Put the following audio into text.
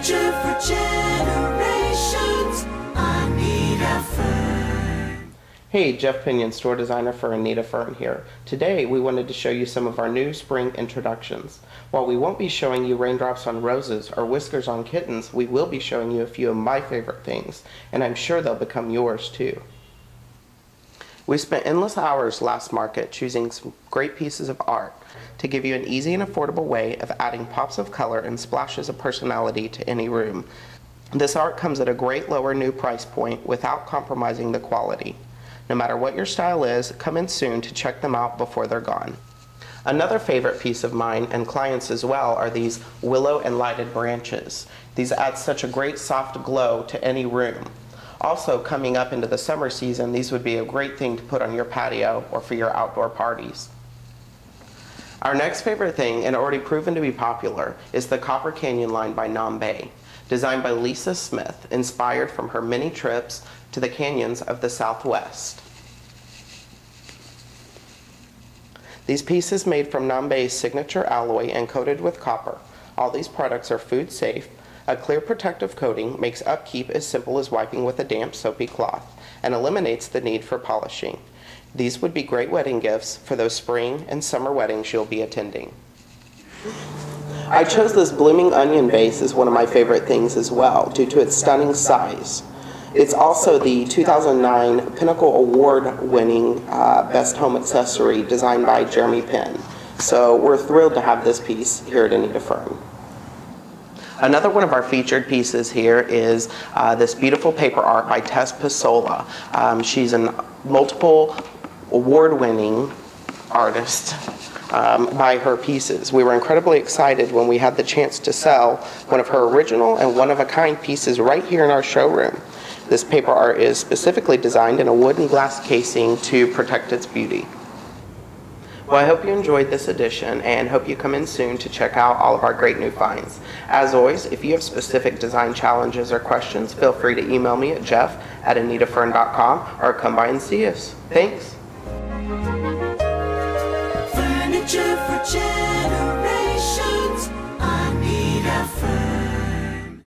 Furniture for generations. Aneita Fern. Hey, Jeff Pinion, store designer for Aneita Fern here. Today we wanted to show you some of our new spring introductions. While we won't be showing you raindrops on roses or whiskers on kittens, we will be showing you a few of my favorite things, and I'm sure they'll become yours too. We spent endless hours last market choosing some great pieces of art to give you an easy and affordable way of adding pops of color and splashes of personality to any room. This art comes at a great lower new price point without compromising the quality. No matter what your style is, come in soon to check them out before they're gone. Another favorite piece of mine and clients as well are these willow and lighted branches. These add such a great soft glow to any room. Also, coming up into the summer season, these would be a great thing to put on your patio or for your outdoor parties. Our next favorite thing, and already proven to be popular, is the Copper Canyon line by Nambe, designed by Lisa Smith, inspired from her many trips to the canyons of the Southwest. These pieces made from Nambe's signature alloy and coated with copper. All these products are food safe, a clear protective coating makes upkeep as simple as wiping with a damp soapy cloth and eliminates the need for polishing. These would be great wedding gifts for those spring and summer weddings you'll be attending. I chose this blooming onion vase as one of my favorite things as well due to its stunning size. It's also the 2009 Pinnacle Award winning uh, Best Home Accessory designed by Jeremy Penn. So we're thrilled to have this piece here at Aneita Fern. Another one of our featured pieces here is uh, this beautiful paper art by Tess Pisola. Um, she's a multiple award-winning artist um, by her pieces. We were incredibly excited when we had the chance to sell one of her original and one-of-a-kind pieces right here in our showroom. This paper art is specifically designed in a wood and glass casing to protect its beauty. Well, I hope you enjoyed this edition and hope you come in soon to check out all of our great new finds. As always, if you have specific design challenges or questions, feel free to email me at jeff at aneitafern.com or come by and see us. Thanks. Furniture for generations.